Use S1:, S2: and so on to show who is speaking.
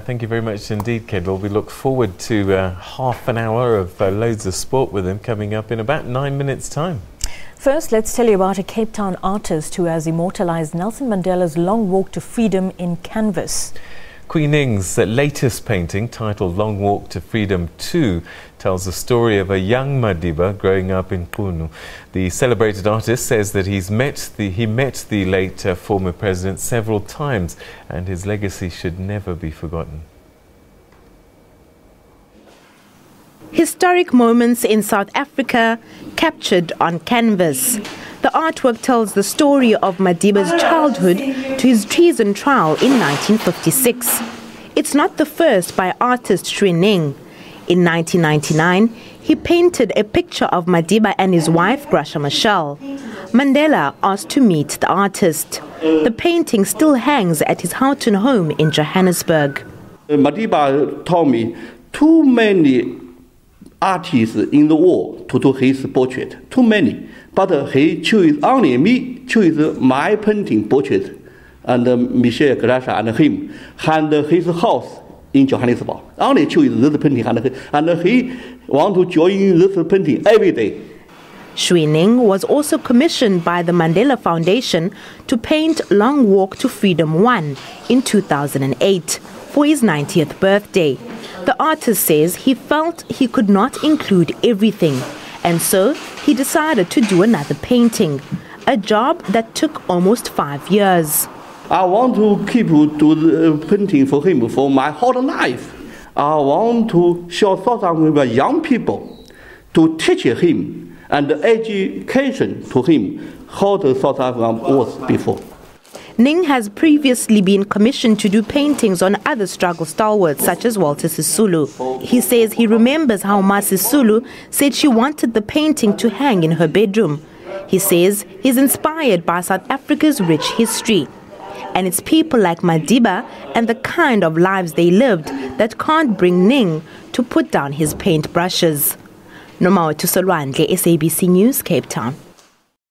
S1: Thank you very much indeed, Kendall. We look forward to uh, half an hour of uh, loads of sport with him coming up in about nine minutes' time.
S2: First, let's tell you about a Cape Town artist who has immortalized Nelson Mandela's long walk to freedom in canvas.
S1: Cui Ning's latest painting, titled Long Walk to Freedom 2, tells the story of a young Madiba growing up in Qunu. The celebrated artist says that he's met the, he met the late uh, former president several times and his legacy should never be forgotten.
S3: Historic moments in South Africa captured on canvas. The artwork tells the story of Madiba's childhood to his treason trial in 1956. It's not the first by artist Cui Ning. In 1999, he painted a picture of Madiba and his wife, Graça Machel. Mandela asked to meet the artist. The painting still hangs at his Houghton home in Johannesburg.
S4: Madiba told me too many artists in the world to do his portrait, too many. But he chose only me, chose my painting portrait, and Michel Graça and him, and his house in Johannesburg. Only choose this painting, and, and he want to join this painting every day.
S3: Cui Ning was also commissioned by the Mandela Foundation to paint Long Walk to Freedom 1 in 2008 for his 90th birthday. The artist says he felt he could not include everything and so he decided to do another painting, a job that took almost five years.
S4: I want to keep do the painting for him for my whole life. I want to show South African young people to teach him and education to him how the South Africa was before.
S3: Ning has previously been commissioned to do paintings on other struggle stalwarts such as Walter Sisulu. He says he remembers how Ma Sisulu said she wanted the painting to hang in her bedroom. He says he's inspired by South Africa's rich history. And it's people like Madiba and the kind of lives they lived that can't bring Ning to put down his paint brushes. Nomawa Tusolwandle, SABC News, Cape Town.